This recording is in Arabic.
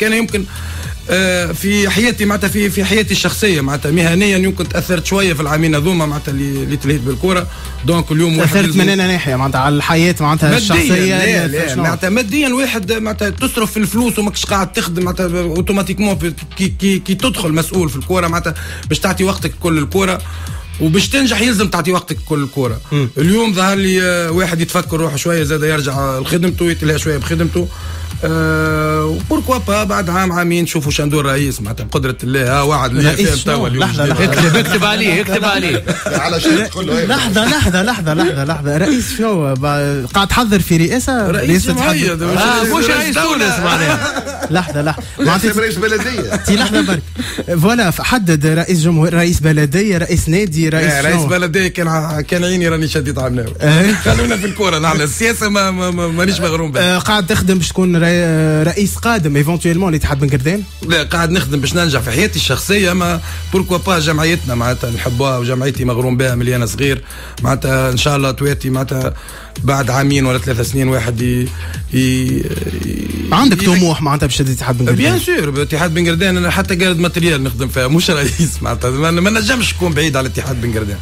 كان يمكن آه، في حياتي معناتها في في حياتي الشخصية معناتها. مهنيا يمكن تأثرت شوية في العامين هذوما معناتها اللي اللي تلهيت بالكورة. donc اليوم تأثرت من أنا ناحية معناتها على الحياة معناتها الشخصية لا لا معناتها ماديا واحد معناتها تصرف في الفلوس وماكش قاعد تخدم معناتها automatiquement كي, كي, كي تدخل مسؤول في الكورة معناتها باش تعطي وقتك كل الكورة. وباش تنجح يلزم تعطي وقتك كل الكوره اليوم ظهر لي آه، واحد يتفكر روحه شوية زاد يرجع لخدمته يتلهى شوية بخدمته. أه بوركوا با بعد عام عامين نشوفوا شندور رئيس معناتها بقدرة الله وعد رئيس لحظة لحظة. اكتب اكتب عليه اكتب عليه. على شيء لحظة لحظة لحظة لحظة لحظة. رئيس شنو قاعد تحضر في رئاسة؟ رئيس جمهوريه آه مش رئيس تونس معناها. لحظة لحظة. معناتها رئيس بلدية. تي لحظة برك. فوالا حدد رئيس جمهور رئيس بلدية رئيس نادي رئيس رئيس بلدية كان كان عيني راني شديد عمناوي إيه. خلونا في الكورة نعم السياسة ما مانيش مغروم بها. آه، قاعد تخدم باش تكون رئيس قادم éventuellement لاتحاد بن قردان لا قاعد نخدم باش ننجح في حياتي الشخصية ما pourquoi pas جمعيتنا معناتها نحبوها وجمعيتي مغروم بها من أنا صغير. معناتها إن شاء الله تواتي معناتها بعد عامين ولا ثلاث سنين واحد ي... ي... عندك طموح معناتها باش اتحاد بن قردان bien sûr اتحاد بن قردان أنا حتى garde matériel نخدم فيها مش رئيس معناتها. ما نجمش نكون بعيد على اتحاد بن قردان